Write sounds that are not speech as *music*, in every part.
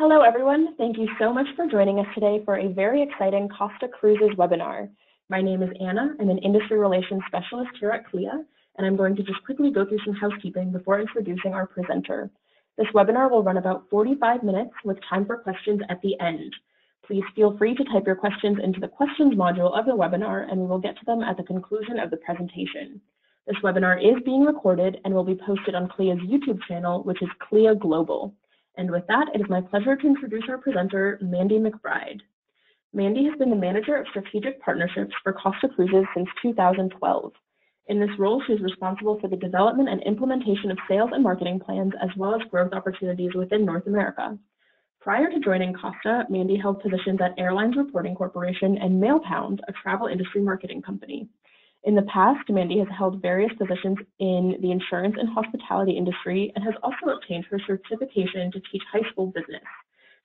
Hello, everyone. Thank you so much for joining us today for a very exciting Costa Cruises webinar. My name is Anna. I'm an Industry Relations Specialist here at CLIA, and I'm going to just quickly go through some housekeeping before introducing our presenter. This webinar will run about 45 minutes with time for questions at the end. Please feel free to type your questions into the questions module of the webinar, and we will get to them at the conclusion of the presentation. This webinar is being recorded and will be posted on CLIA's YouTube channel, which is CLIA Global. And with that, it is my pleasure to introduce our presenter, Mandy McBride. Mandy has been the Manager of Strategic Partnerships for Costa Cruises since 2012. In this role, she is responsible for the development and implementation of sales and marketing plans, as well as growth opportunities within North America. Prior to joining Costa, Mandy held positions at Airlines Reporting Corporation and MailPound, a travel industry marketing company. In the past, Mandy has held various positions in the insurance and hospitality industry and has also obtained her certification to teach high school business.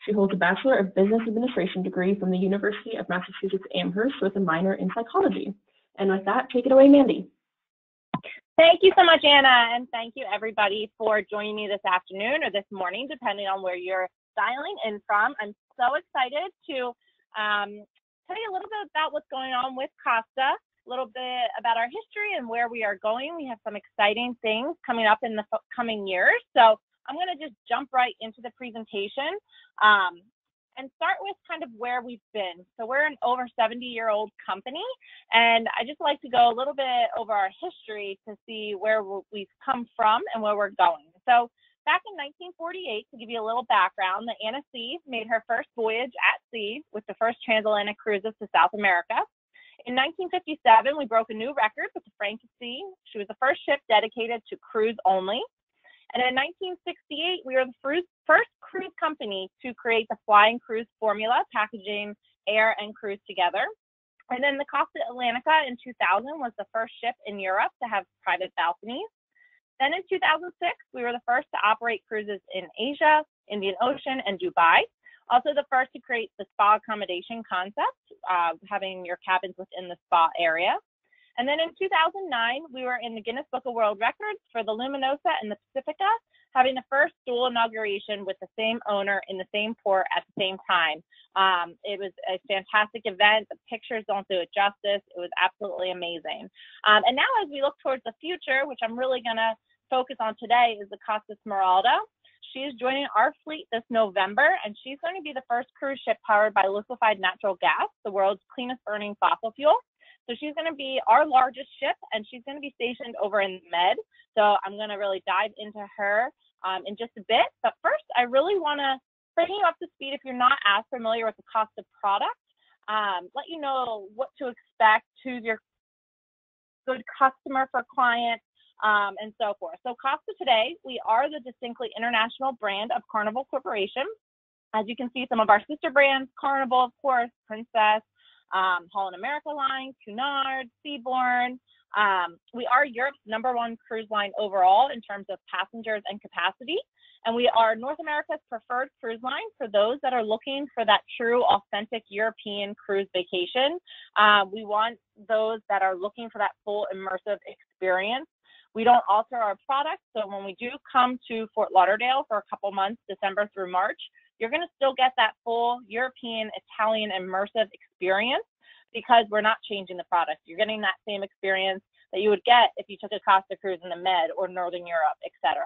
She holds a Bachelor of Business Administration degree from the University of Massachusetts Amherst with a minor in psychology. And with that, take it away, Mandy. Thank you so much, Anna, and thank you everybody for joining me this afternoon or this morning, depending on where you're dialing in from. I'm so excited to um, tell you a little bit about what's going on with Costa a little bit about our history and where we are going. We have some exciting things coming up in the coming years. So I'm going to just jump right into the presentation um, and start with kind of where we've been. So we're an over 70 year old company, and I just like to go a little bit over our history to see where we've come from and where we're going. So back in 1948, to give you a little background, the Anna C made her first voyage at sea with the first transatlantic cruises to South America. In 1957, we broke a new record with the Franca C. She was the first ship dedicated to cruise only. And in 1968, we were the first cruise company to create the flying cruise formula, packaging air and cruise together. And then the Costa Atlantica in 2000 was the first ship in Europe to have private balconies. Then in 2006, we were the first to operate cruises in Asia, Indian Ocean, and Dubai. Also the first to create the spa accommodation concept, uh, having your cabins within the spa area. And then in 2009, we were in the Guinness Book of World Records for the Luminosa and the Pacifica, having the first dual inauguration with the same owner in the same port at the same time. Um, it was a fantastic event. The pictures don't do it justice. It was absolutely amazing. Um, and now as we look towards the future, which I'm really going to focus on today, is the Costa Smeralda. She is joining our fleet this November, and she's going to be the first cruise ship powered by liquefied natural gas, the world's cleanest burning fossil fuel. So she's going to be our largest ship, and she's going to be stationed over in Med. So I'm going to really dive into her um, in just a bit. But first, I really want to bring you up to speed if you're not as familiar with the Costa product. Um, let you know what to expect, who's your good customer for client, um, and so forth. So Costa today, we are the distinctly international brand of Carnival Corporation. As you can see, some of our sister brands, Carnival, of course, Princess, um, Holland America Line, Cunard, Seabourn. Um, we are Europe's number one cruise line overall in terms of passengers and capacity. And we are North America's preferred cruise line for those that are looking for that true, authentic European cruise vacation. Uh, we want those that are looking for that full immersive experience. We don't alter our product. So when we do come to Fort Lauderdale for a couple months, December through March, you're going to still get that full European, Italian immersive experience because we're not changing the product. You're getting that same experience that you would get if you took a Costa cruise in the Med or Northern Europe, etc.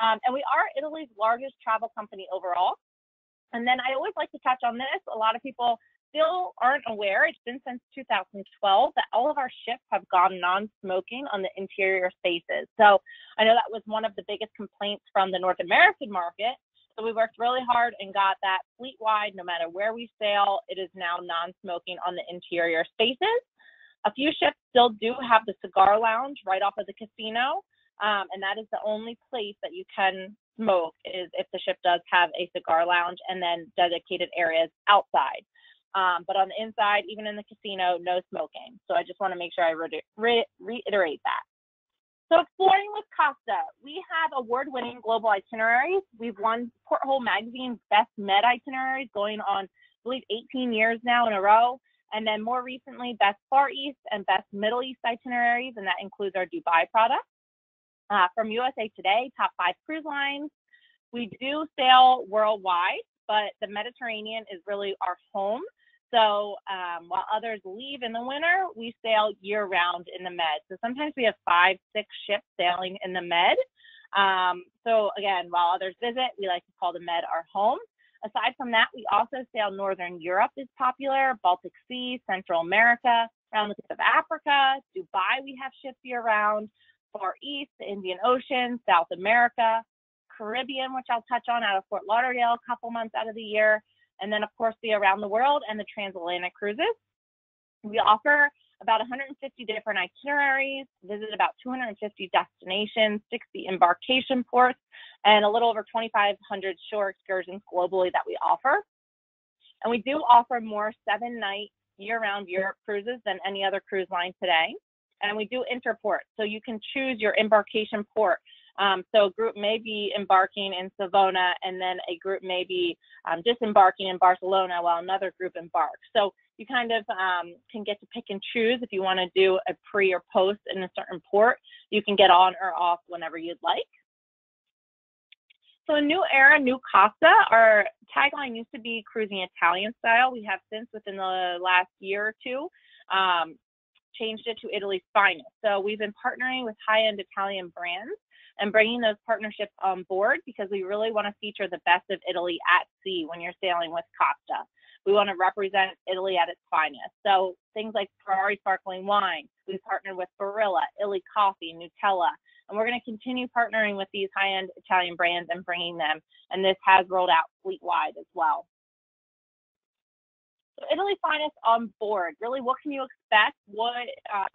Um, and we are Italy's largest travel company overall. And then I always like to touch on this. A lot of people still aren't aware, it's been since 2012 that all of our ships have gone non-smoking on the interior spaces. So I know that was one of the biggest complaints from the North American market. So we worked really hard and got that fleet wide, no matter where we sail, it is now non-smoking on the interior spaces. A few ships still do have the cigar lounge right off of the casino. Um, and that is the only place that you can smoke is if the ship does have a cigar lounge and then dedicated areas outside. Um, but on the inside, even in the casino, no smoking. So I just want to make sure I re re reiterate that. So exploring with Costa, we have award-winning global itineraries. We've won Porthole Magazine's Best Med itineraries going on, I believe, 18 years now in a row. And then more recently, Best Far East and Best Middle East itineraries, and that includes our Dubai product. Uh, from USA Today, top five cruise lines. We do sail worldwide. but the Mediterranean is really our home. So um, while others leave in the winter, we sail year round in the Med. So sometimes we have five, six ships sailing in the Med. Um, so again, while others visit, we like to call the Med our home. Aside from that, we also sail Northern Europe is popular, Baltic Sea, Central America, around the tip of Africa, Dubai, we have ships year round, Far East, the Indian Ocean, South America, Caribbean, which I'll touch on out of Fort Lauderdale a couple months out of the year, and then of course the around the world and the transatlantic cruises. We offer about 150 different itineraries, visit about 250 destinations, 60 embarkation ports, and a little over 2,500 shore excursions globally that we offer. And we do offer more seven night year round Europe cruises than any other cruise line today. And we do interport, so you can choose your embarkation port. Um, so a group may be embarking in Savona, and then a group may be um, disembarking in Barcelona while another group embarks. So you kind of um, can get to pick and choose if you want to do a pre or post in a certain port. You can get on or off whenever you'd like. So a new era, new Costa. Our tagline used to be cruising Italian style. We have since within the last year or two um, changed it to Italy's finest. So we've been partnering with high-end Italian brands and bringing those partnerships on board because we really want to feature the best of Italy at sea when you're sailing with Costa. We want to represent Italy at its finest. So things like Ferrari sparkling wine, we've partnered with Barilla, Illy Coffee, Nutella, and we're going to continue partnering with these high-end Italian brands and bringing them. And this has rolled out fleet-wide as well. So Italy Finest on board. Really, what can you expect? What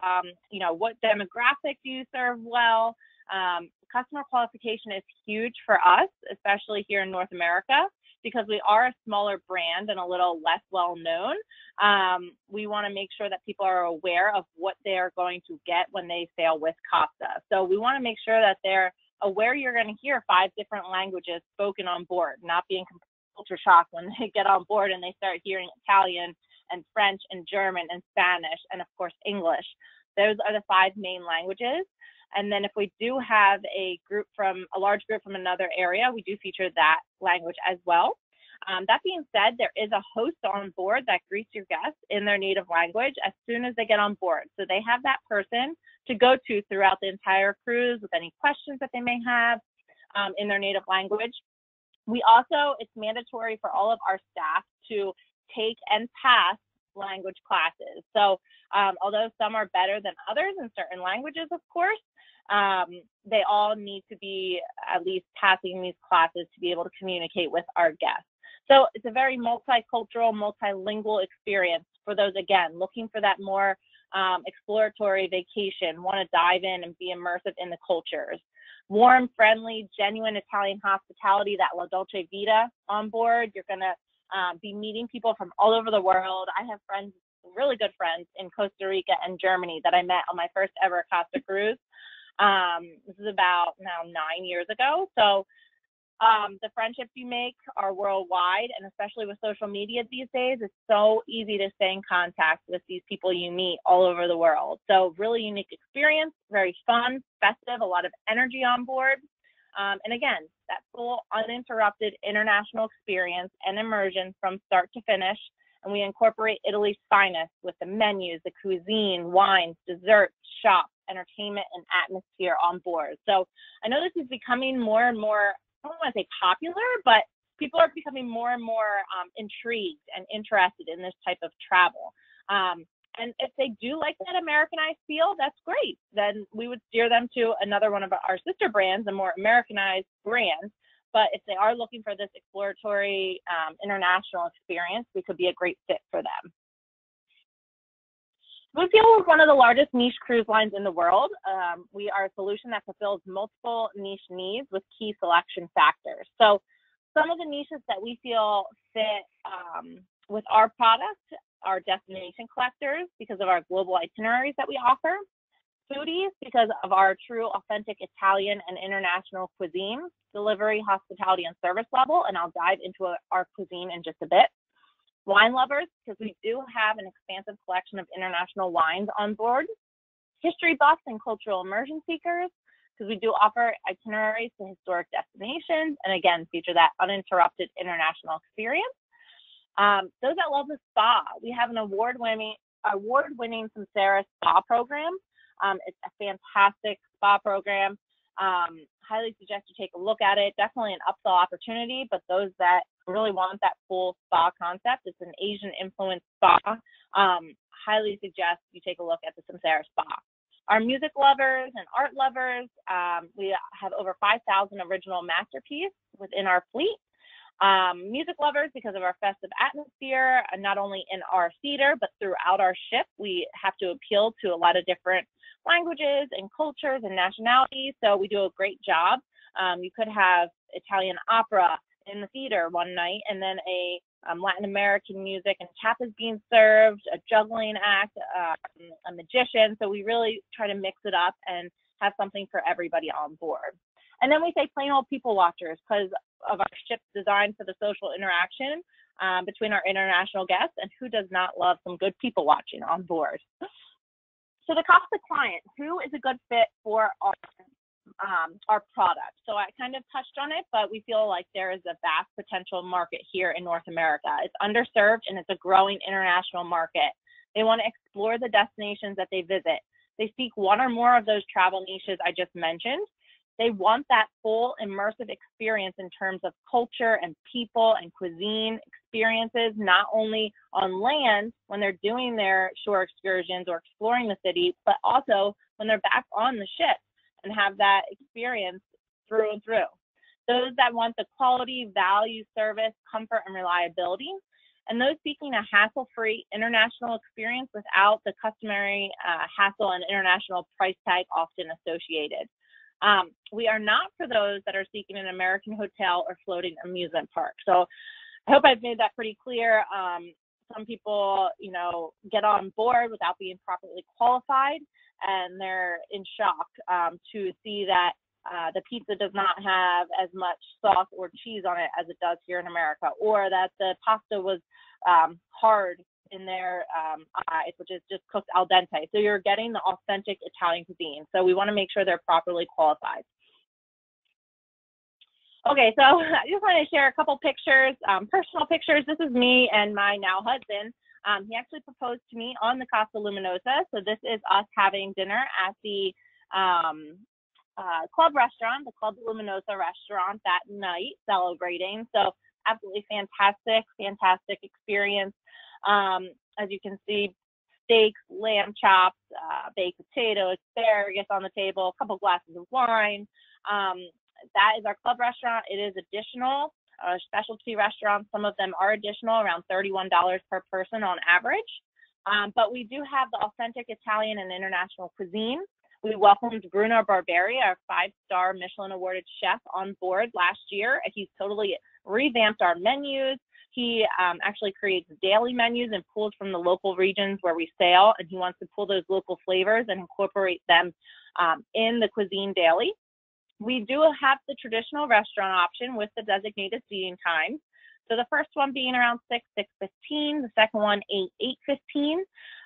um, you know? What demographic do you serve well? Um, customer qualification is huge for us, especially here in North America because we are a smaller brand and a little less well known, um, we want to make sure that people are aware of what they are going to get when they sail with Costa. So we want to make sure that they're aware you're going to hear five different languages spoken on board, not being culture shock when *laughs* they get on board and they start hearing Italian and French and German and Spanish and of course English. Those are the five main languages. And then if we do have a group from a large group from another area, we do feature that language as well. Um, that being said, there is a host on board that greets your guests in their native language as soon as they get on board. So they have that person to go to throughout the entire cruise with any questions that they may have um, in their native language. We also, it's mandatory for all of our staff to take and pass language classes. So um, although some are better than others in certain languages, of course, um, they all need to be at least passing these classes to be able to communicate with our guests. So it's a very multicultural, multilingual experience for those, again, looking for that more um, exploratory vacation, want to dive in and be immersive in the cultures. Warm, friendly, genuine Italian hospitality, that La Dolce Vita on board. You're going to um, be meeting people from all over the world. I have friends, really good friends in Costa Rica and Germany that I met on my first ever Costa cruise. Um, this is about now nine years ago. So um, the friendships you make are worldwide, and especially with social media these days, it's so easy to stay in contact with these people you meet all over the world. So, really unique experience, very fun, festive, a lot of energy on board. Um, and again, that full uninterrupted international experience and immersion from start to finish. And we incorporate Italy's finest with the menus, the cuisine, wines, desserts, shops, entertainment, and atmosphere on board. So I know this is becoming more and more, I don't want to say popular, but people are becoming more and more um, intrigued and interested in this type of travel. Um, and if they do like that Americanized feel, that's great. Then we would steer them to another one of our sister brands, a more Americanized brand. But if they are looking for this exploratory um, international experience, we could be a great fit for them. We feel we're one of the largest niche cruise lines in the world. Um, we are a solution that fulfills multiple niche needs with key selection factors. So some of the niches that we feel fit um, with our product are destination collectors because of our global itineraries that we offer, foodies because of our true authentic Italian and international cuisine, delivery, hospitality, and service level, and I'll dive into our cuisine in just a bit. Wine lovers, because we do have an expansive collection of international wines on board. History buffs and cultural immersion seekers, because we do offer itineraries to historic destinations and again, feature that uninterrupted international experience. Um, those that love the spa, we have an award-winning award-winning Samsara spa program. Um, it's a fantastic spa program. Um, highly suggest you take a look at it. Definitely an upsell opportunity, but those that really want that full spa concept, it's an Asian influenced spa. Um, highly suggest you take a look at the Samsara Spa. Our music lovers and art lovers, um, we have over 5,000 original masterpieces within our fleet. Um, music lovers, because of our festive atmosphere, not only in our theater, but throughout our ship, we have to appeal to a lot of different languages and cultures and nationalities. So we do a great job. Um, you could have Italian opera in the theater one night and then a um, Latin American music and tapas being served, a juggling act, um, a magician. So we really try to mix it up and have something for everybody on board. And then we say plain old people watchers because of our ship's designed for the social interaction um, between our international guests and who does not love some good people watching on board. *gasps* So the Costa client, who is a good fit for our um, our product. So I kind of touched on it, but we feel like there is a vast potential market here in North America. It's underserved and it's a growing international market. They want to explore the destinations that they visit. They seek one or more of those travel niches I just mentioned. They want that full immersive experience in terms of culture and people and cuisine experiences, not only on land when they're doing their shore excursions or exploring the city, but also when they're back on the ship and have that experience through and through. Those that want the quality, value, service, comfort, and reliability, and those seeking a hassle-free international experience without the customary uh, hassle and international price tag often associated. Um, we are not for those that are seeking an American hotel or floating amusement park. So I hope I've made that pretty clear. Um, some people, you know, get on board without being properly qualified and they're in shock um, to see that uh, the pizza does not have as much sauce or cheese on it as it does here in America, or that the pasta was um, hard in their um, eyes, which is just cooked al dente. So you're getting the authentic Italian cuisine. So we want to make sure they're properly qualified. Okay, so *laughs* I just want to share a couple pictures, um, personal pictures. This is me and my now husband. Um, he actually proposed to me on the Costa Luminosa. So this is us having dinner at the um, uh, club restaurant, the Club Luminosa restaurant that night, celebrating. So absolutely fantastic, fantastic experience. Um, as you can see, steaks, lamb chops, uh, baked potato, asparagus on the table, a couple glasses of wine. Um, that is our club restaurant. It is additional uh, specialty restaurants. Some of them are additional, around $31 per person on average. Um, but we do have the authentic Italian and international cuisine. We welcomed Bruno Barbieri, our five-star Michelin awarded chef, on board last year. He's totally revamped our menus. He um, actually creates daily menus and pulls from the local regions where we sail, and he wants to pull those local flavors and incorporate them um, in the cuisine daily. We do have the traditional restaurant option with the designated seating times. So the first one being around 6, 6.15, the second one 8, 8.15.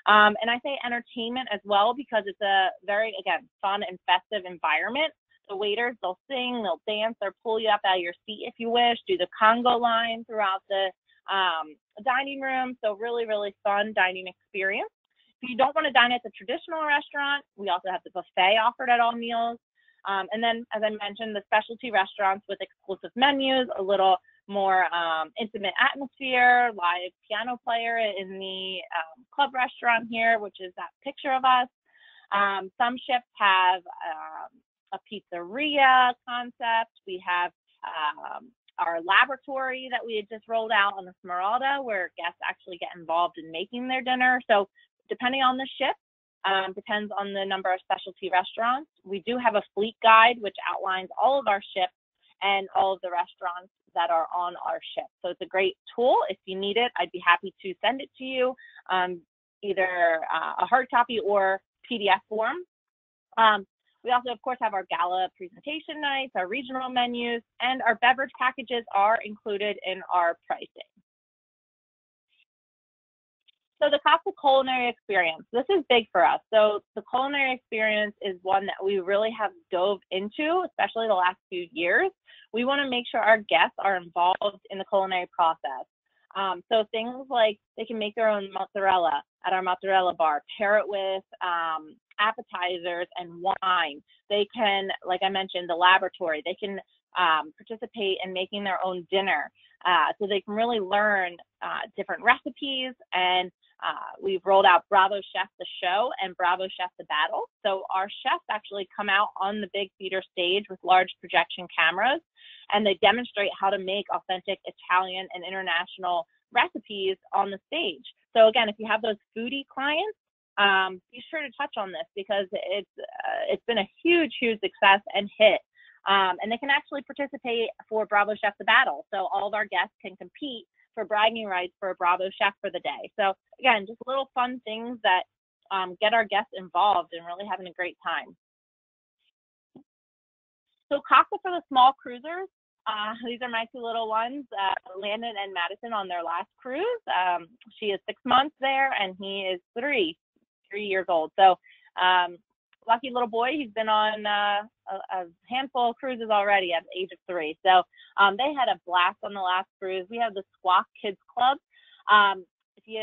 Um, and I say entertainment as well because it's a very, again, fun and festive environment. The waiters, they'll sing, they'll dance, they'll pull you up out of your seat if you wish, do the conga line throughout the um, dining room. So really, really fun dining experience. If you don't want to dine at the traditional restaurant, we also have the buffet offered at all meals. Um, and then, as I mentioned, the specialty restaurants with exclusive menus, a little more um, intimate atmosphere, live piano player in the um, club restaurant here, which is that picture of us. Um, some ships have um, a pizzeria concept. We have um, our laboratory that we had just rolled out on the Smeralda, where guests actually get involved in making their dinner. So, depending on the ship, um, depends on the number of specialty restaurants. We do have a fleet guide which outlines all of our ships and all of the restaurants that are on our ship. So it's a great tool. If you need it, I'd be happy to send it to you, um, either uh, a hard copy or PDF form. Um, we also, of course, have our gala presentation nights, our regional menus, and our beverage packages are included in our pricing. So the Costa culinary experience, this is big for us. So the culinary experience is one that we really have dove into, especially the last few years. We want to make sure our guests are involved in the culinary process. Um, so things like they can make their own mozzarella at our mozzarella bar, pair it with um, appetizers and wine. They can, like I mentioned, the laboratory. They can um, participate in making their own dinner, uh, so they can really learn uh, different recipes and uh, we've rolled out Bravo Chef the show and Bravo Chef the battle. So our chefs actually come out on the big theater stage with large projection cameras and they demonstrate how to make authentic Italian and international recipes on the stage. So again, if you have those foodie clients, um, be sure to touch on this because it's uh, it's been a huge, huge success and hit. Um, and they can actually participate for Bravo Chef the Battle. So all of our guests can compete for bragging rights for a Bravo chef for the day. So again, just little fun things that um, get our guests involved and really having a great time. So Costa for the small cruisers. Uh, these are my two little ones, uh, Landon and Madison on their last cruise. Um, she is six months there and he is three, three years old. So um, lucky little boy. He's been on uh, a, a, handful of cruises already at the age of three. So um, they had a blast on the last cruise. We have the Squok Kids Club. Um, if you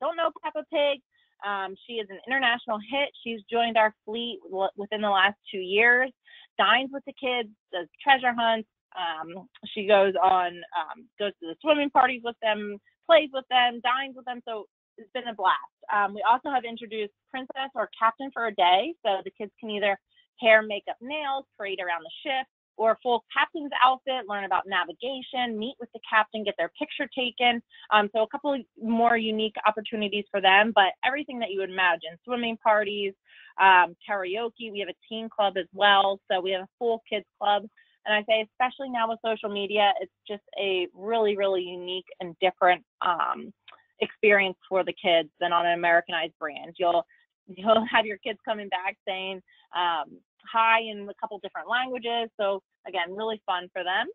don't know Peppa Pig, um, she is an international hit. She's joined our fleet within the last two years. Dines with the kids, does treasure hunts. Um, she goes on, um, goes to the swimming parties with them, plays with them, dines with them. So it's been a blast. Um, we also have introduced Princess or Captain for a day, so the kids can either hair, makeup, nails, parade around the ship, or a full captain's outfit, learn about navigation, meet with the captain, get their picture taken. Um, so a couple more unique opportunities for them, but everything that you would imagine, swimming parties, um, karaoke. We have a teen club as well, so we have a full kids club. And I say, especially now with social media, it's just a really, really unique and different um, experience for the kids than on an Americanized brand. You'll you'll have your kids coming back saying um, hi in a couple different languages. So again, really fun for them.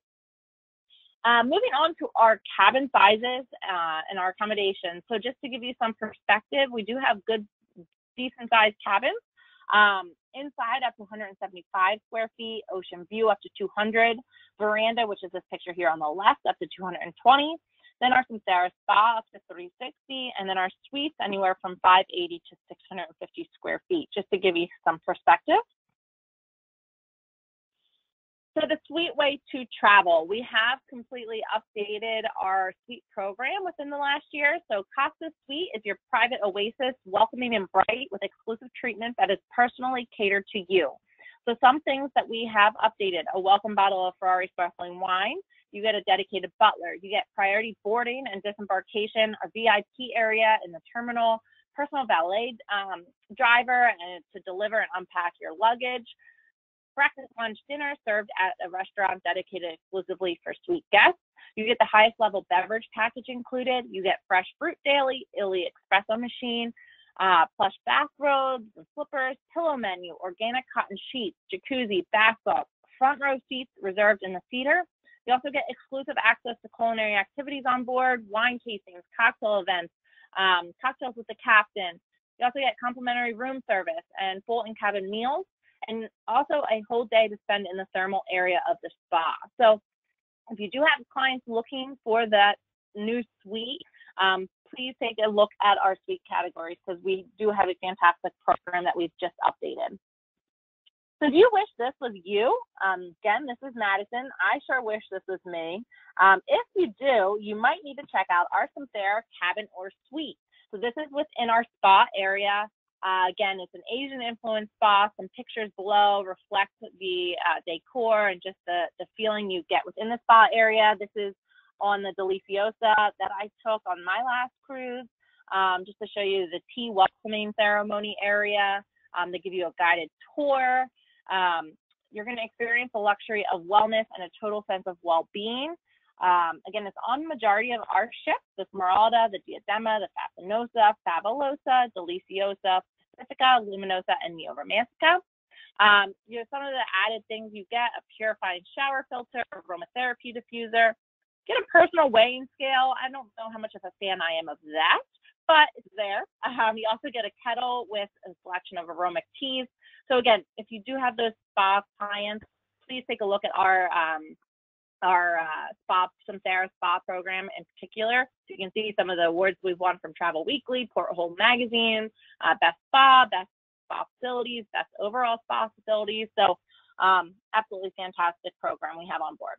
Uh, moving on to our cabin sizes uh, and our accommodations. So just to give you some perspective, we do have good, decent sized cabins. Um, inside up to 175 square feet, ocean view up to 200, veranda, which is this picture here on the left, up to 220. Then our Samsara Spa up to 360, and then our suites anywhere from 580 to 650 square feet, just to give you some perspective. So the Suite Way to Travel, we have completely updated our suite program within the last year. So Costa Suite is your private oasis, welcoming and bright with exclusive treatment that is personally catered to you. So some things that we have updated, a welcome bottle of Ferrari sparkling wine, you get a dedicated butler. You get priority boarding and disembarkation, a VIP area in the terminal, personal valet um, driver and to deliver and unpack your luggage. Breakfast, lunch, dinner served at a restaurant dedicated exclusively for suite guests. You get the highest level beverage package included. You get fresh fruit daily, Illy espresso machine, uh, plush bathrobes and slippers, pillow menu, organic cotton sheets, jacuzzi, bath salt, front row seats reserved in the theater, you also get exclusive access to culinary activities on board, wine tastings, cocktail events, um, cocktails with the captain. You also get complimentary room service and full in-cabin meals, and also a whole day to spend in the thermal area of the spa. So if you do have clients looking for that new suite, um, please take a look at our suite categories because we do have a fantastic program that we've just updated. So do you wish this was you? Um, again, this is Madison. I sure wish this was me. Um, if you do, you might need to check out our Samsara cabin or suite. So this is within our spa area. Uh, again, it's an Asian influenced spa. Some pictures below reflect the uh, decor and just the, the feeling you get within the spa area. This is on the Deliciosa that I took on my last cruise, um, just to show you the tea welcoming ceremony area. Um, they give you a guided tour. Um, you're going to experience the luxury of wellness and a total sense of well-being. Um, again, it's on majority of our ships, the Smeralda, the Diadema, the Fascinosa, Fabulosa, Deliciosa, Pacifica, Luminosa, and Neo Romantica. Um, you know, some of the added things you get, a purifying shower filter, aromatherapy diffuser, get a personal weighing scale. I don't know how much of a fan I am of that, but it's there. Um, you also get a kettle with a selection of aromatic teas. So again, if you do have those spa clients, please take a look at our um, our uh, spa, Samsara spa program in particular. So you can see some of the awards we've won from Travel Weekly, Porthole Magazine, uh, Best Spa, Best Spa Facilities, Best Overall Spa Facilities. So um, absolutely fantastic program we have on board.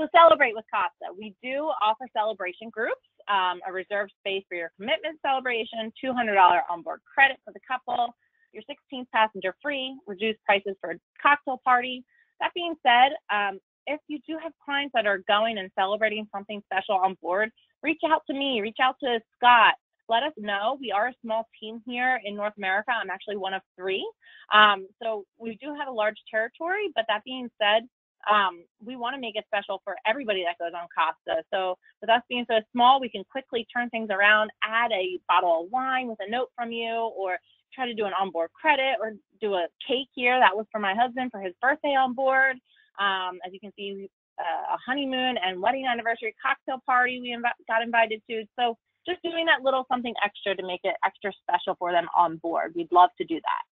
So celebrate with Costa. We do offer celebration groups, um, a reserved space for your commitment celebration, $200 onboard credit for the couple, your 16th passenger free, reduced prices for a cocktail party. That being said, um, if you do have clients that are going and celebrating something special on board, reach out to me, reach out to Scott. Let us know. We are a small team here in North America. I'm actually one of three. Um, so we do have a large territory, but that being said, um, we want to make it special for everybody that goes on Costa. So with us being so small, we can quickly turn things around, add a bottle of wine with a note from you, or try to do an onboard credit or do a cake here. That was for my husband for his birthday on board. Um, as you can see, uh, a honeymoon and wedding anniversary cocktail party we inv- got invited to. So just doing that little something extra to make it extra special for them on board. We'd love to do that.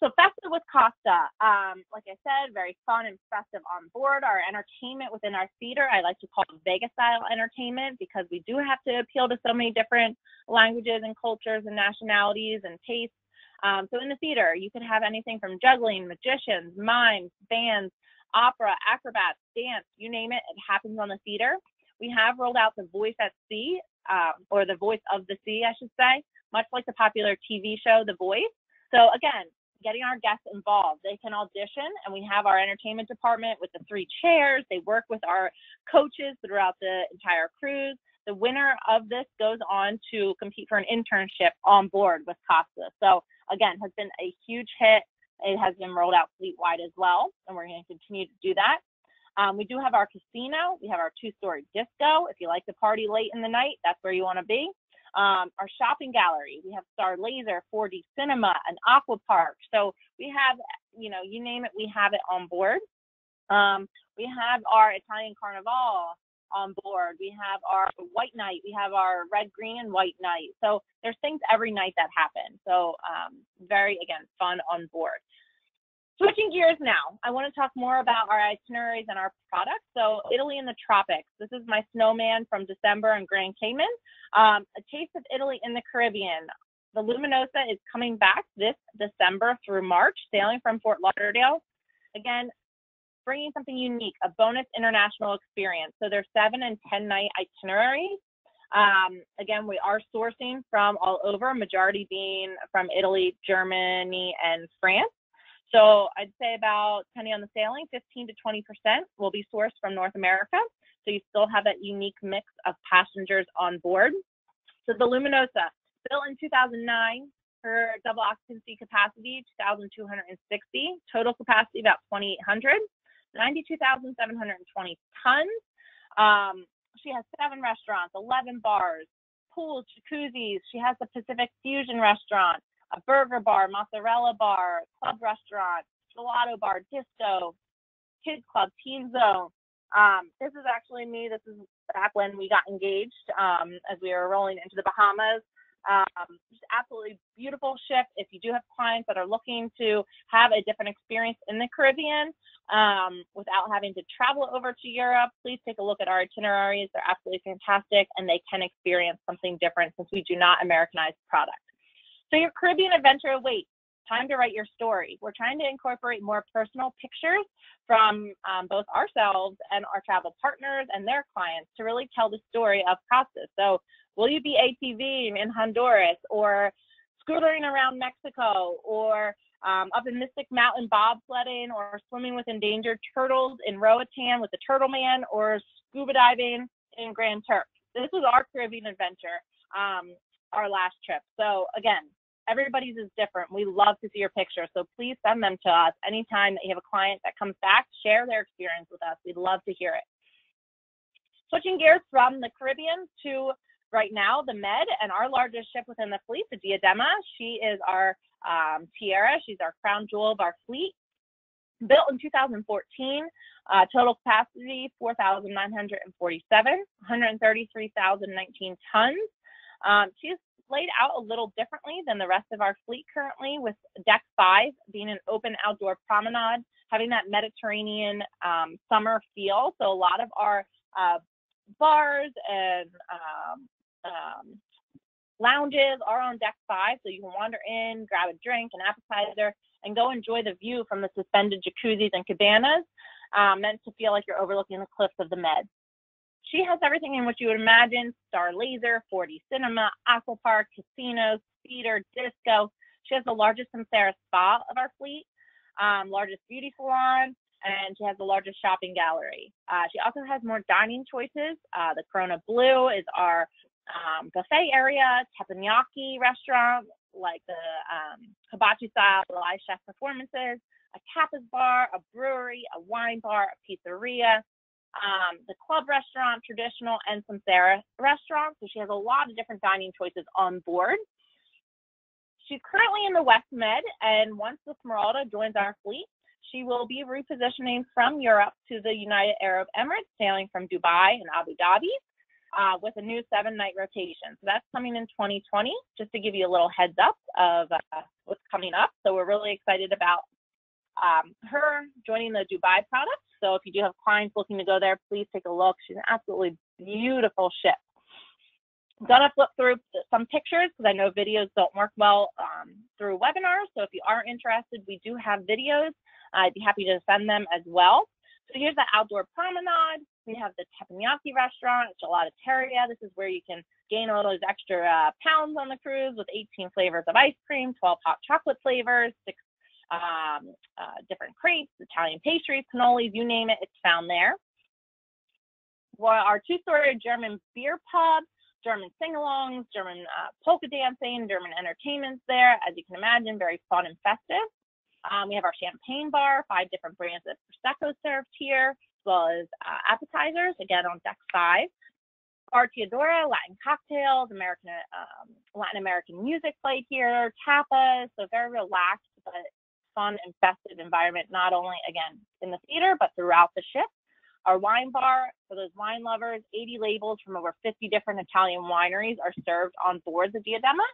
So festive with Costa, um, like I said, very fun and festive on board. Our entertainment within our theater, I like to call it Vegas style entertainment because we do have to appeal to so many different languages and cultures and nationalities and tastes. Um, so in the theater, you could have anything from juggling, magicians, mimes, bands, opera, acrobats, dance, you name it, it happens on the theater. We have rolled out the Voice at Sea, um, or the Voice of the Sea, I should say, much like the popular TV show The Voice. So again, getting our guests involved. They can audition, and we have our entertainment department with the three chairs. They work with our coaches throughout the entire cruise. The winner of this goes on to compete for an internship on board with Costa. So again, has been a huge hit. It has been rolled out fleet wide as well, and we're going to continue to do that. Um, we do have our casino. We have our two-story disco. If you like to party late in the night, that's where you want to be. Um, our shopping gallery, we have Star Laser, 4D Cinema, an aqua park. So we have, you know, you name it, we have it on board. Um, we have our Italian Carnival on board. We have our white night. We have our red, green, and white night. So there's things every night that happen. So um, very, again, fun on board. Switching gears now, I want to talk more about our itineraries and our products. So Italy in the tropics. This is my snowman from December in Grand Cayman. Um, a taste of Italy in the Caribbean. The Luminosa is coming back this December through March, sailing from Fort Lauderdale. Again, bringing something unique, a bonus international experience. So there's seven and 10 night itineraries. Um, again, we are sourcing from all over, majority being from Italy, Germany, and France. So I'd say about, depending on the sailing, 15 to 20% will be sourced from North America. So you still have that unique mix of passengers on board. So the Luminosa, built in 2009, her double occupancy capacity, 2,260, total capacity about 2,800, 92,720 tons. Um, she has seven restaurants, 11 bars, pools, jacuzzis. She has the Pacific Fusion restaurant, a burger bar, mozzarella bar, club restaurant, gelato bar, disco, kids club, teen zone. Um, this is actually me. This is back when we got engaged um, as we were rolling into the Bahamas. Um, just absolutely beautiful ship. If you do have clients that are looking to have a different experience in the Caribbean um, without having to travel over to Europe, please take a look at our itineraries. They're absolutely fantastic and they can experience something different since we do not Americanize product. So your Caribbean adventure awaits. Time to write your story. We're trying to incorporate more personal pictures from um, both ourselves and our travel partners and their clients to really tell the story of Costa. So, will you be ATVing in Honduras or scootering around Mexico or um, up in Mystic Mountain bobsledding or swimming with endangered turtles in Roatan with the Turtle Man or scuba diving in Grand Turk? This was our Caribbean adventure, um, our last trip. So, again, everybody's is different. We love to see your pictures. So please send them to us anytime that you have a client that comes back, share their experience with us. We'd love to hear it. Switching gears from the Caribbean to right now the Med and our largest ship within the fleet, the Diadema. She is our um, tiara. She's our crown jewel of our fleet. Built in 2014, uh, total capacity 4,947, 133,019 tons. Um, she's laid out a little differently than the rest of our fleet currently, with deck five being an open outdoor promenade, having that Mediterranean um, summer feel. So a lot of our uh, bars and um, um, lounges are on deck five, so you can wander in, grab a drink, an appetizer, and go enjoy the view from the suspended jacuzzis and cabanas, um, meant to feel like you're overlooking the cliffs of the Med. She has everything in what you would imagine Star Laser, 4D Cinema, Aqua Park, casinos, theater, disco. She has the largest Samsara spa of our fleet, um, largest beauty salon, and she has the largest shopping gallery. Uh, she also has more dining choices. Uh, the Corona Blue is our um, buffet area, teppanyaki restaurant, like the um, hibachi style live chef performances, a tapas bar, a brewery, a wine bar, a pizzeria, um, the club restaurant, traditional, and Samsara restaurants. So she has a lot of different dining choices on board. She's currently in the West Med, and once the Smeralda joins our fleet, she will be repositioning from Europe to the United Arab Emirates, sailing from Dubai and Abu Dhabi uh, with a new seven night rotation. So that's coming in 2020, just to give you a little heads up of uh, what's coming up. So we're really excited about um, her joining the Dubai product. So if you do have clients looking to go there, please take a look. She's an absolutely beautiful ship. Gonna flip through some pictures because I know videos don't work well um, through webinars. So if you are interested, we do have videos. I'd be happy to send them as well. So here's the outdoor promenade. We have the teppanyaki restaurant, it's gelateria. This is where you can gain all those extra uh, pounds on the cruise with 18 flavors of ice cream, 12 hot chocolate flavors, six um, uh, different crepes, Italian pastries, cannolis, you name it, it's found there. Well, our two-story German beer pub, German sing-alongs, German uh, polka dancing, German entertainments there. As you can imagine, very fun and festive. Um, we have our champagne bar, five different brands of Prosecco served here, as well as uh, appetizers, again on deck five. Artiadora, Latin cocktails, American um, Latin American music played here, tapas, so very relaxed fun and festive environment, not only again in the theater, but throughout the ship. Our wine bar, for those wine lovers, 80 labels from over 50 different Italian wineries are served on board the Diadema.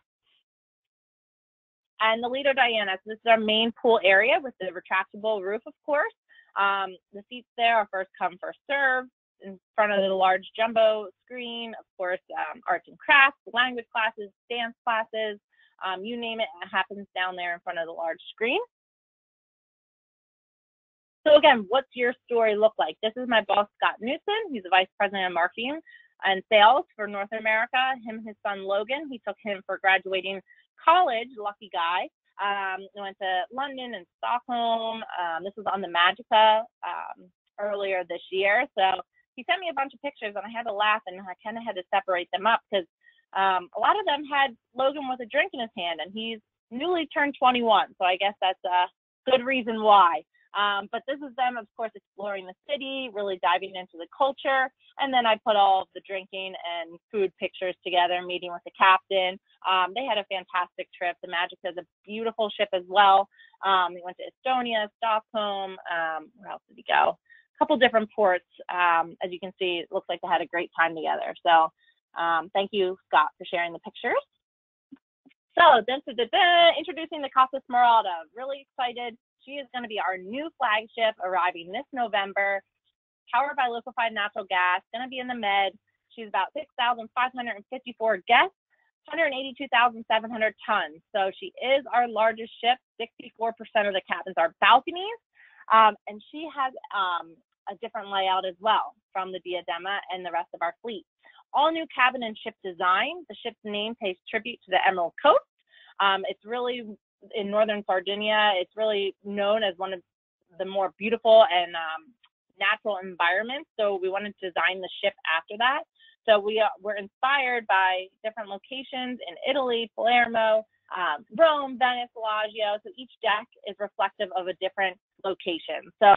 And the Lido Diana, so this is our main pool area with the retractable roof, of course. Um, the seats there are first come, first serve in front of the large jumbo screen. Of course, um, arts and crafts, language classes, dance classes, um, you name it, it happens down there in front of the large screen. So again, what's your story look like? This is my boss, Scott Newton. He's the vice president of marketing and sales for North America. Him and his son Logan. He took him for graduating college. Lucky guy. Um, went to London and Stockholm. Um, this was on the Magica um, earlier this year. So he sent me a bunch of pictures, and I had to laugh, and I kind of had to separate them up because um, a lot of them had Logan with a drink in his hand, and he's newly turned 21. So I guess that's a good reason why. Um, but this is them, of course, exploring the city, really diving into the culture. And then I put all the drinking and food pictures together, meeting with the captain. Um, they had a fantastic trip. The Magic is a beautiful ship as well. Um, we went to Estonia, Stockholm. Um, where else did we go? A couple different ports. Um, as you can see, it looks like they had a great time together. So um, thank you, Scott, for sharing the pictures. So, then, introducing the Costa Smeralda. Really excited she is going to be our new flagship arriving this November, powered by liquefied natural gas, going to be in the Med. She's about 6,554 guests, 182,700 tons. So she is our largest ship. 64% of the cabins are balconies. Um, and she has um, a different layout as well from the Diadema and the rest of our fleet. All new cabin and ship design. The ship's name pays tribute to the Emerald Coast. Um, it's really in northern Sardinia. It's really known as one of the more beautiful and um, natural environments. So we wanted to design the ship after that. So we uh, were inspired by different locations in Italy, Palermo, um, Rome, Venice, Bellagio. So each deck is reflective of a different location. So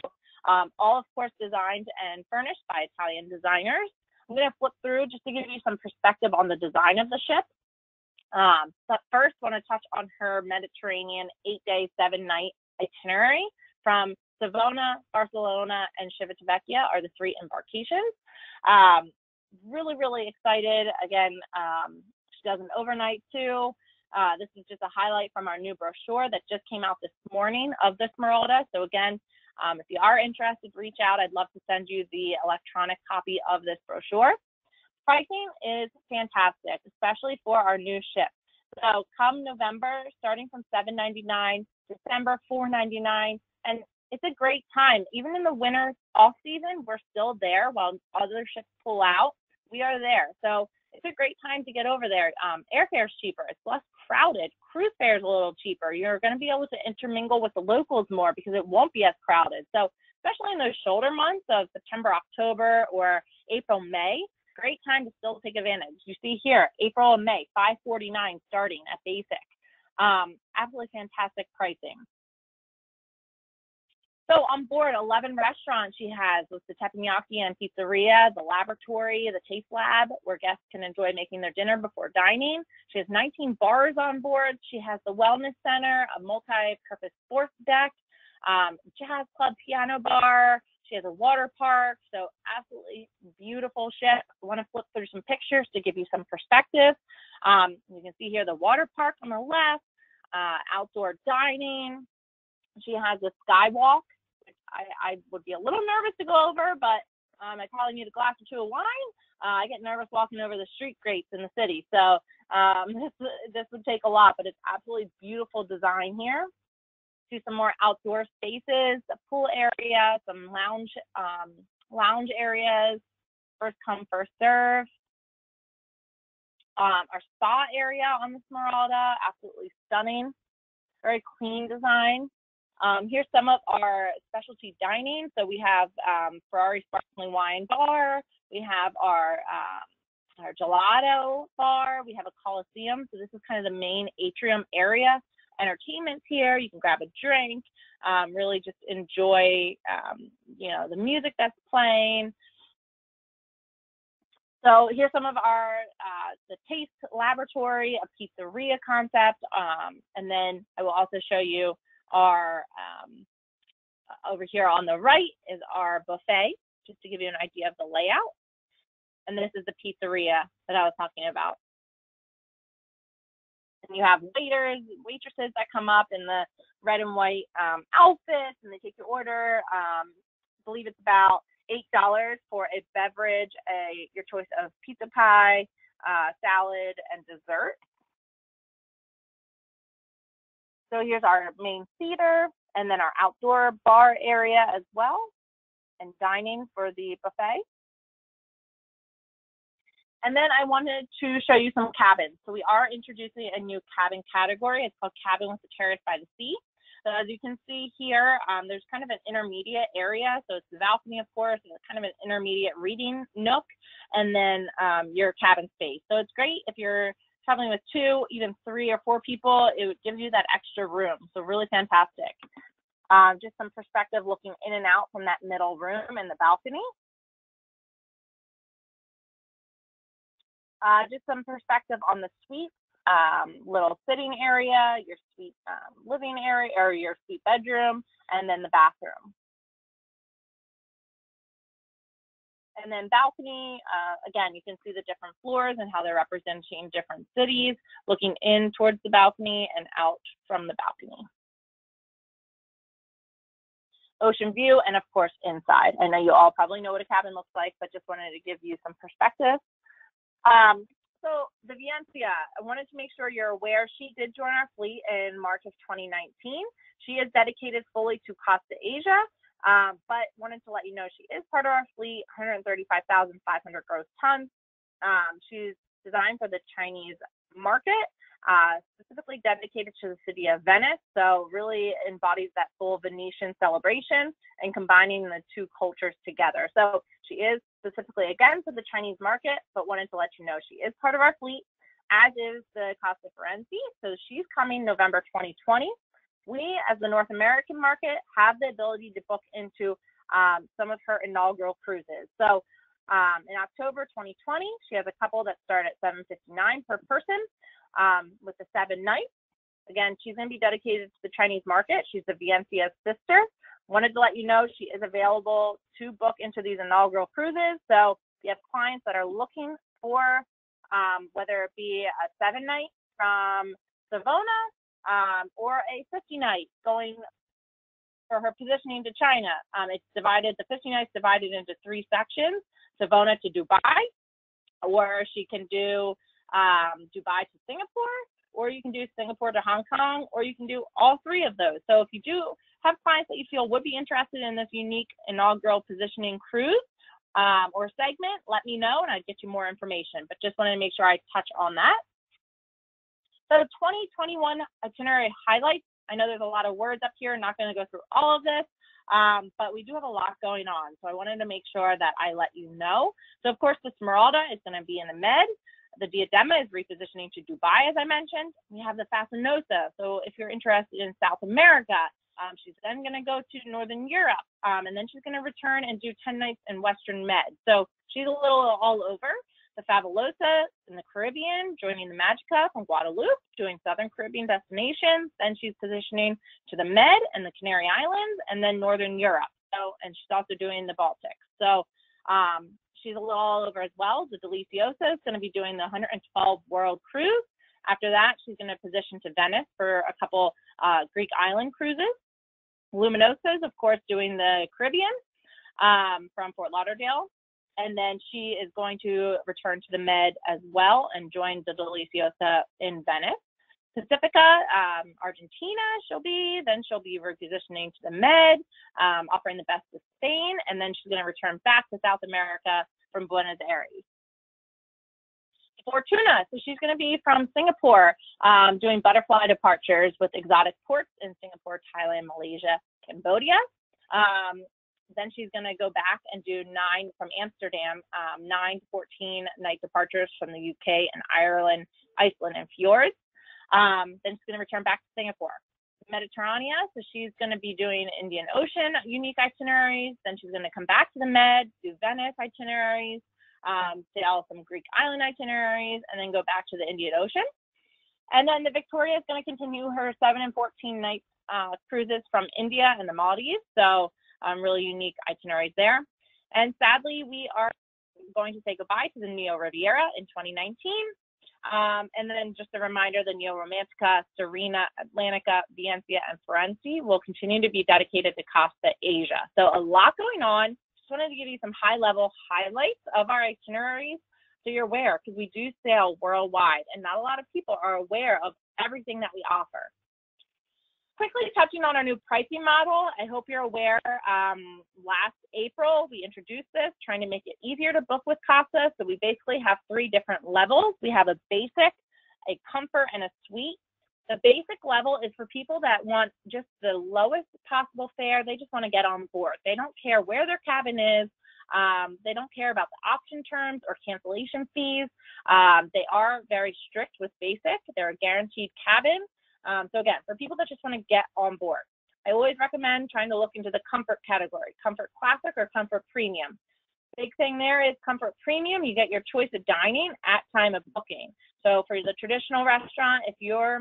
um, all, of course, designed and furnished by Italian designers. I'm going to flip through just to give you some perspective on the design of the ship. Um, but first, I want to touch on her Mediterranean eight day, seven night itinerary from Savona, Barcelona, and Civitavecchia are the three embarkations. Um, really, really excited. Again, um, she does an overnight too. Uh, this is just a highlight from our new brochure that just came out this morning of the Smeralda. So again, um, if you are interested, reach out. I'd love to send you the electronic copy of this brochure. Pricing is fantastic, especially for our new ship. So come November, starting from $7.99, December $4.99, and it's a great time. Even in the winter off season, we're still there while other ships pull out. We are there. So it's a great time to get over there. Um, airfare is cheaper. It's less crowded. Cruise fare is a little cheaper. You're going to be able to intermingle with the locals more because it won't be as crowded. So especially in those shoulder months of September, October, or April, May, great time to still take advantage. You see here, April and May, 549 starting at basic. Um, absolutely fantastic pricing. So on board, 11 restaurants she has with the teppanyaki and pizzeria, the laboratory, the taste lab, where guests can enjoy making their dinner before dining. She has 19 bars on board. She has the wellness center, a multi-purpose sports deck, um, jazz club, piano bar. She has a water park. So absolutely beautiful ship. I want to flip through some pictures to give you some perspective. Um, you can see here the water park on the left, uh, outdoor dining. She has a skywalk I, I would be a little nervous to go over, but um, I probably need a glass or two of wine. Uh, I get nervous walking over the street grates in the city, so um, *laughs* this this would take a lot. But it's absolutely beautiful design here. See some more outdoor spaces, a pool area, some lounge um, lounge areas. First come, first serve. Um, our spa area on the Smeralda, absolutely stunning. Very clean design. Um, here's some of our specialty dining. So we have um, Ferrari Sparkling Wine Bar. We have our um, our gelato bar. We have a coliseum. So this is kind of the main atrium area. Entertainment's here. You can grab a drink. Um, really just enjoy, um, you know, the music that's playing. So here's some of our uh, the taste laboratory, a pizzeria concept, um, and then I will also show you our um, over here on the right is our buffet, just to give you an idea of the layout. And this is the pizzeria that I was talking about. And you have waiters, waitresses that come up in the red and white um, outfits, and they take your order. Um, I believe it's about eight dollars for a beverage, a your choice of pizza pie, uh, salad, and dessert. So here's our main theater and then our outdoor bar area as well and dining for the buffet. And then I wanted to show you some cabins. So we are introducing a new cabin category. It's called Cabin with the Terrace by the Sea. So as you can see here, um, there's kind of an intermediate area. So it's the balcony, of course, and it's kind of an intermediate reading nook, and then um, your cabin space. So it's great if you're traveling with two, even three or four people, it gives you that extra room. So really fantastic. Um, just some perspective looking in and out from that middle room and the balcony. Uh, just some perspective on the suite, um, little sitting area, your suite um, living area, or your suite bedroom, and then the bathroom. And then balcony, uh, again, you can see the different floors and how they're representing different cities, looking in towards the balcony and out from the balcony. Ocean view, and of course, inside. I know you all probably know what a cabin looks like, but just wanted to give you some perspective. Um, so the Venezia, I wanted to make sure you're aware she did join our fleet in March of 2019. She is dedicated fully to Costa Asia um, but wanted to let you know she is part of our fleet, 135,500 gross tons. Um, she's designed for the Chinese market, uh, specifically dedicated to the city of Venice. So really embodies that full Venetian celebration and combining the two cultures together. So she is specifically again for the Chinese market, but wanted to let you know she is part of our fleet, as is the Costa Firenze. So she's coming November 2020 we, as the North American market, have the ability to book into um, some of her inaugural cruises. So um, in October 2020, she has a couple that start at 759 per person um, with the seven nights. Again, she's going to be dedicated to the Chinese market. She's the Venezia's sister. wanted to let you know she is available to book into these inaugural cruises. So if you have clients that are looking for um, whether it be a seven night from Savona um, or a 50 night going for her positioning to China. Um, it's divided, the 50 nights divided into three sections, Savona to Dubai, or she can do um, Dubai to Singapore, or you can do Singapore to Hong Kong, or you can do all three of those. So if you do have clients that you feel would be interested in this unique inaugural positioning cruise um, or segment, let me know and I'd get you more information. But just wanted to make sure I touch on that. So 2021 itinerary highlights. I know there's a lot of words up here. I'm not going to go through all of this, um, but we do have a lot going on. So I wanted to make sure that I let you know. So of course, the Smeralda is going to be in the Med. The Diadema is repositioning to Dubai, as I mentioned. We have the Fascinosa. So if you're interested in South America, um, she's then going to go to Northern Europe, um, and then she's going to return and do 10 nights in Western Med. So she's a little all over the Favolosa in the Caribbean, joining the Magica from Guadeloupe, doing Southern Caribbean destinations. Then she's positioning to the Med and the Canary Islands, and then Northern Europe. So, and she's also doing the Baltic. So, um, she's a little all over as well. The Deliziosa is going to be doing the 112 World Cruise. After that, she's going to position to Venice for a couple uh, Greek island cruises. Luminosa is, of course, doing the Caribbean um, from Fort Lauderdale and then she is going to return to the Med as well and join the Deliziosa in Venice. Pacifica, um, Argentina, she'll be. Then she'll be repositioning to the Med, um, offering the best to Spain, and then she's going to return back to South America from Buenos Aires. Fortuna, so she's going to be from Singapore, um, doing butterfly departures with exotic ports in Singapore, Thailand, Malaysia, Cambodia. Um, then she's going to go back and do nine from Amsterdam, um, nine to 14 night departures from the UK and Ireland, Iceland, and fjords. Um, then she's going to return back to Singapore. Mediterranean, so she's going to be doing Indian Ocean unique itineraries. Then she's going to come back to the Med, do Venice itineraries, um, sail some Greek island itineraries, and then go back to the Indian Ocean. And then the Victoria is going to continue her 7 and 14 night uh, cruises from India and the Maldives. So um, really unique itineraries there. And sadly, we are going to say goodbye to the Neo Riviera in 2019. Um, and then just a reminder, the Neo Romantica, Serena, Atlantica, Valencia, and Firenze will continue to be dedicated to Costa Asia. So a lot going on. Just wanted to give you some high level highlights of our itineraries so you're aware because we do sail worldwide and not a lot of people are aware of everything that we offer quickly touching on our new pricing model, I hope you're aware um, last April we introduced this, trying to make it easier to book with Costa. So we basically have three different levels. We have a basic, a comfort, and a suite. The basic level is for people that want just the lowest possible fare. They just want to get on board. They don't care where their cabin is. Um, they don't care about the option terms or cancellation fees. Um, they are very strict with basic. They're a guaranteed cabin. Um, so again, for people that just want to get on board, I always recommend trying to look into the comfort category, comfort classic or comfort premium. Big thing there is comfort premium. You get your choice of dining at time of booking. So for the traditional restaurant, if you're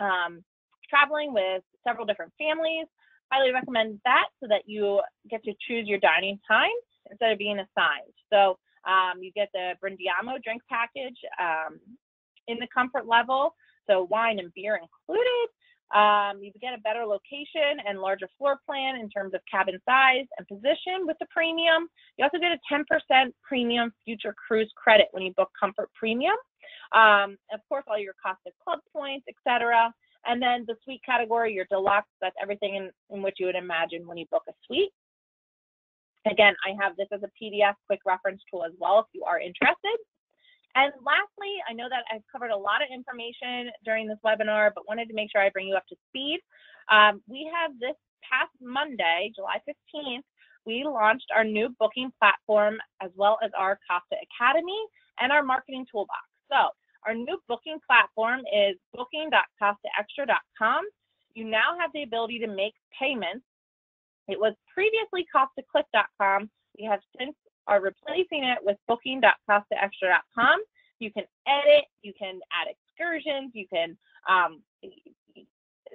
um, traveling with several different families, highly recommend that so that you get to choose your dining time instead of being assigned. So um, you get the Brindiamo drink package um, in the comfort level so wine and beer included. Um, you get a better location and larger floor plan in terms of cabin size and position with the premium. You also get a 10% premium future cruise credit when you book Comfort Premium. Um, of course, all your cost of Club points, etc. And then the suite category, your deluxe, that's everything in, in which you would imagine when you book a suite. Again, I have this as a PDF quick reference tool as well if you are interested. And lastly, I know that I've covered a lot of information during this webinar, but wanted to make sure I bring you up to speed. Um, we have this past Monday, July 15th, we launched our new booking platform as well as our Costa Academy and our marketing toolbox. So our new booking platform is booking.costaextra.com. You now have the ability to make payments. It was previously costaclick.com. We have since are replacing it with booking.costaextra.com. You can edit, you can add excursions, you can um,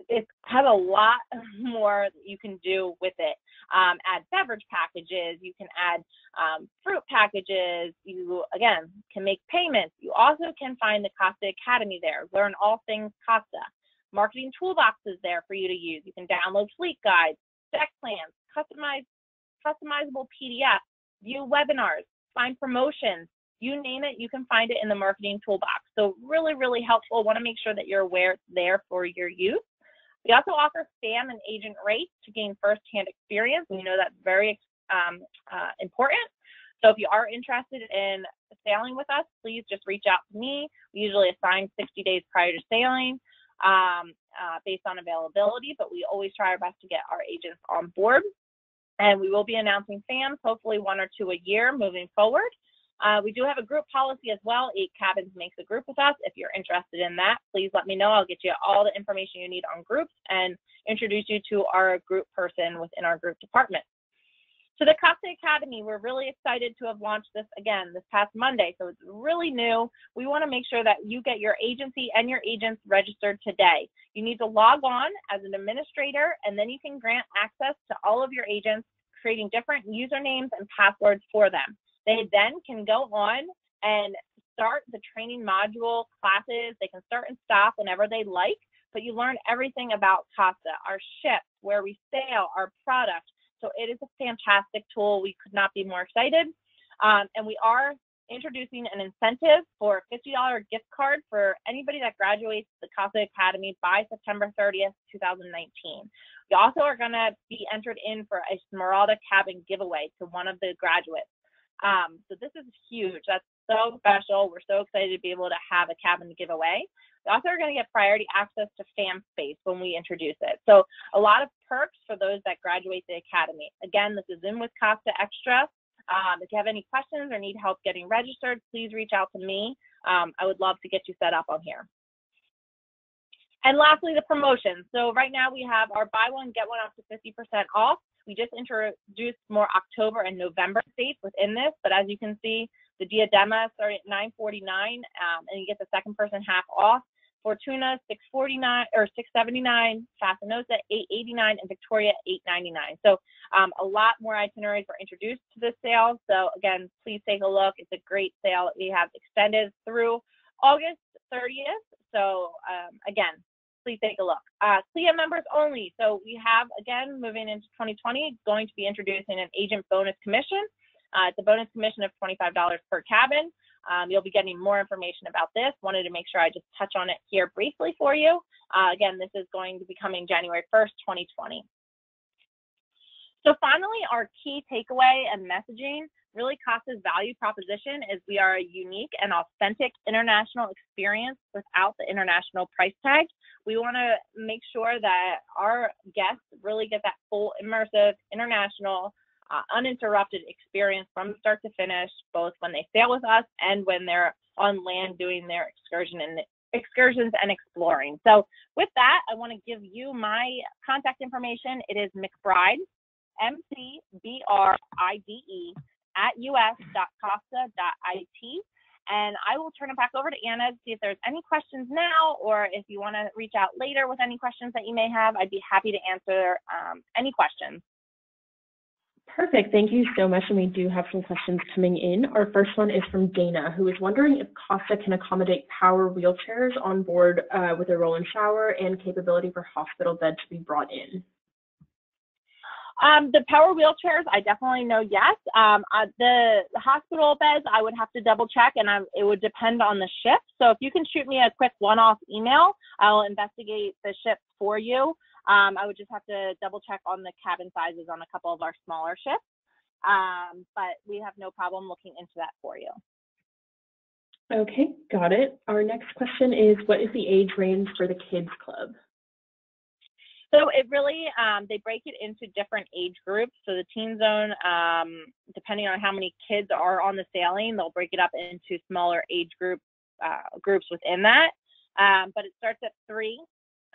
it has a lot *laughs* more you can do with it. Um, add beverage packages, you can add um, fruit packages, you again can make payments. You also can find the Costa Academy there, learn all things Costa. Marketing toolboxes there for you to use. You can download fleet guides, deck plans, customize customizable PDFs, view webinars, find promotions, you name it, you can find it in the marketing toolbox. So really, really helpful. Want to make sure that you're aware it's there for your use. We also offer FAM and agent rates to gain firsthand experience. We know that's very um, uh, important. So if you are interested in sailing with us, please just reach out to me. We usually assign 60 days prior to sailing um, uh, based on availability, but we always try our best to get our agents on board. And we will be announcing FAMs, hopefully one or two a year moving forward. Uh, we do have a group policy as well. Eight cabins makes a group with us. If you're interested in that, please let me know. I'll get you all the information you need on groups and introduce you to our group person within our group department. So the Costa Academy, we're really excited to have launched this again this past Monday. So it's really new. We want to make sure that you get your agency and your agents registered today. You need to log on as an administrator, and then you can grant access to all of your agents, creating different usernames and passwords for them. They then can go on and start the training module classes. They can start and stop whenever they like, but you learn everything about Costa, our ship, where we sail, our product. So it is a fantastic tool. We could not be more excited. Um, and we are introducing an incentive for a $50 gift card for anybody that graduates the Costa Academy by September 30th, 2019. We also are going to be entered in for a Smeralda cabin giveaway to one of the graduates. Um, so this is huge. That's so special. We're so excited to be able to have a cabin to give away. We also are going to get priority access to FAM space when we introduce it. So a lot of perks for those that graduate the academy. Again, this is in with Costa Extra. Um, if you have any questions or need help getting registered, please reach out to me. Um, I would love to get you set up on here. And lastly, the promotion. So right now we have our buy one, get one up to 50% off. We just introduced more October and November dates within this, but as you can see, the Diadema started at 9.49, um, and you get the second person half off. Fortuna 649 or 679, Fascinosa 889, and Victoria 899. So um, a lot more itineraries were introduced to this sale. So again, please take a look. It's a great sale that we have extended through August 30th. So um, again, please take a look. Uh, CLIA members only. So we have, again, moving into 2020, going to be introducing an agent bonus commission. Uh, it's a bonus commission of $25 per cabin. Um, you'll be getting more information about this. Wanted to make sure I just touch on it here briefly for you. Uh, again, this is going to be coming January 1st, 2020. So finally, our key takeaway and messaging really Costa's value proposition is we are a unique and authentic international experience without the international price tag. We want to make sure that our guests really get that full immersive international uh, uninterrupted experience from start to finish, both when they sail with us and when they're on land doing their excursion and excursions and exploring. So with that, I want to give you my contact information. It is McBride, M-C-B-R-I-D-E at us.costa.it. And I will turn it back over to Anna to see if there's any questions now, or if you want to reach out later with any questions that you may have, I'd be happy to answer um, any questions. Perfect. Thank you so much. And we do have some questions coming in. Our first one is from Dana, who is wondering if Costa can accommodate power wheelchairs on board uh, with a roll and shower and capability for hospital bed to be brought in. Um, the power wheelchairs, I definitely know yes. Um, uh, the, hospital beds, I would have to double check, and I, it would depend on the ship. So if you can shoot me a quick one-off email, I'll investigate the ship for you. Um, I would just have to double check on the cabin sizes on a couple of our smaller ships, um, but we have no problem looking into that for you. Okay, got it. Our next question is, what is the age range for the kids club? So it really, um, they break it into different age groups. So the teen zone, um, depending on how many kids are on the sailing, they'll break it up into smaller age group uh, groups within that. Um, but it starts at three,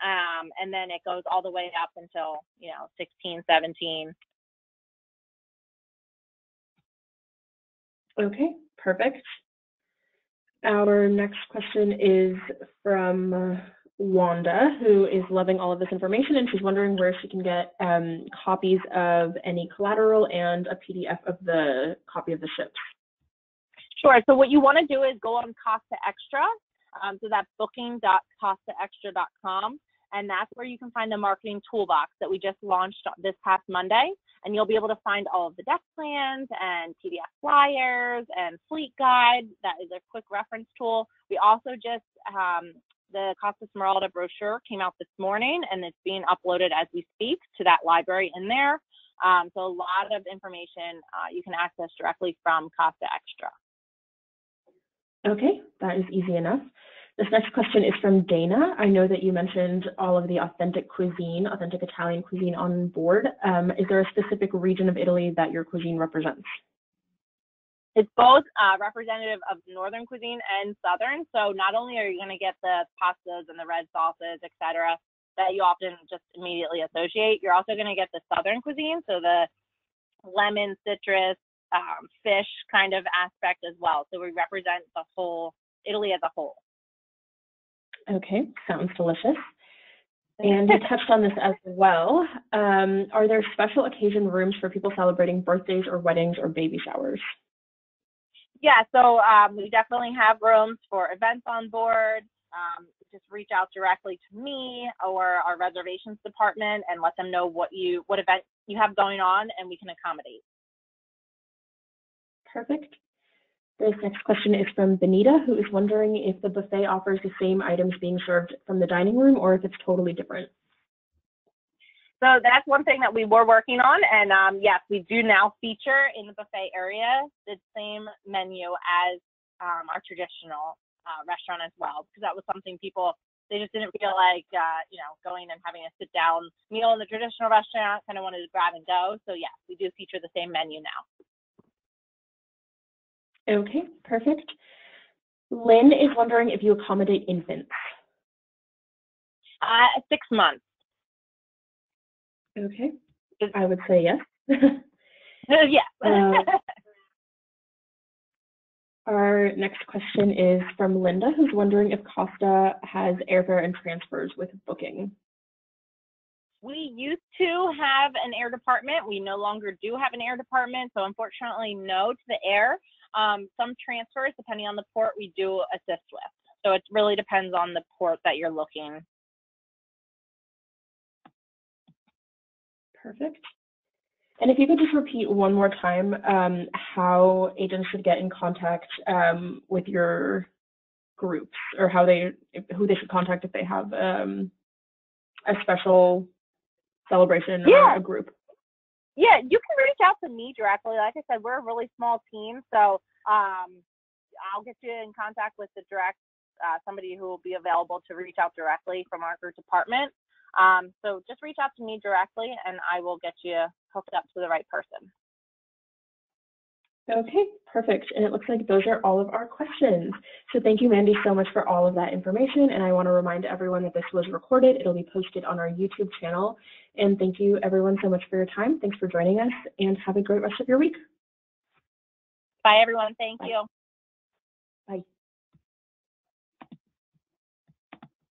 um, and then it goes all the way up until you know 16, 17. Okay, perfect. Our next question is from uh, Wanda, who is loving all of this information, and she's wondering where she can get um, copies of any collateral and a PDF of the copy of the ships. Sure. So what you want to do is go on Costa Extra. Um, so that's booking.costaextra.com. And that's where you can find the marketing toolbox that we just launched this past Monday. And you'll be able to find all of the deck plans and PDF flyers and fleet guide. That is a quick reference tool. We also just, um, the Costa Smeralda brochure came out this morning and it's being uploaded as we speak to that library in there. Um, so a lot of information uh, you can access directly from Costa Extra. Okay, that is easy enough. This next question is from Dana. I know that you mentioned all of the authentic cuisine, authentic Italian cuisine on board. Um, is there a specific region of Italy that your cuisine represents? It's both uh, representative of northern cuisine and southern. So not only are you going to get the pastas and the red sauces, etc., that you often just immediately associate, you're also going to get the southern cuisine. So the lemon, citrus, um, fish kind of aspect as well. So we represent the whole Italy as a whole. Okay, sounds delicious. And you touched on this as well. Um, are there special occasion rooms for people celebrating birthdays or weddings or baby showers? Yeah, so um, we definitely have rooms for events on board. Um, just reach out directly to me or our reservations department and let them know what you what event you have going on, and we can accommodate. Perfect. This next question is from Benita, who is wondering if the buffet offers the same items being served from the dining room or if it's totally different. So that's one thing that we were working on. And um, yes, we do now feature in the buffet area the same menu as um, our traditional uh, restaurant as well, because that was something people, they just didn't feel like, uh, you know, going and having a sit down meal in the traditional restaurant, kind of wanted to grab and go. So yes, we do feature the same menu now. Okay, perfect. Lynn is wondering if you accommodate infants. Uh, six months. Okay, I would say yes. *laughs* yeah. *laughs* Uh, our next question is from Linda, who's wondering if Costa has airfare and transfers with booking. We used to have an air department. We no longer do have an air department, so unfortunately, no to the air. Um, some transfers, depending on the port, we do assist with. So it really depends on the port that you're looking. Perfect. And if you could just repeat one more time um, how agents should get in contact um, with your groups or how they who they should contact if they have um, a special celebration yeah. or a group. Yeah, you can reach out to me directly. Like I said, we're a really small team, so um, I'll get you in contact with the direct uh, somebody who will be available to reach out directly from our group department. Um, so just reach out to me directly, and I will get you hooked up to the right person. Okay, perfect. And it looks like those are all of our questions. So thank you, Mandy, so much for all of that information. And I want to remind everyone that this was recorded. It'll be posted on our YouTube channel. And thank you, everyone, so much for your time. Thanks for joining us, and have a great rest of your week. Bye, everyone. Thank Bye. you.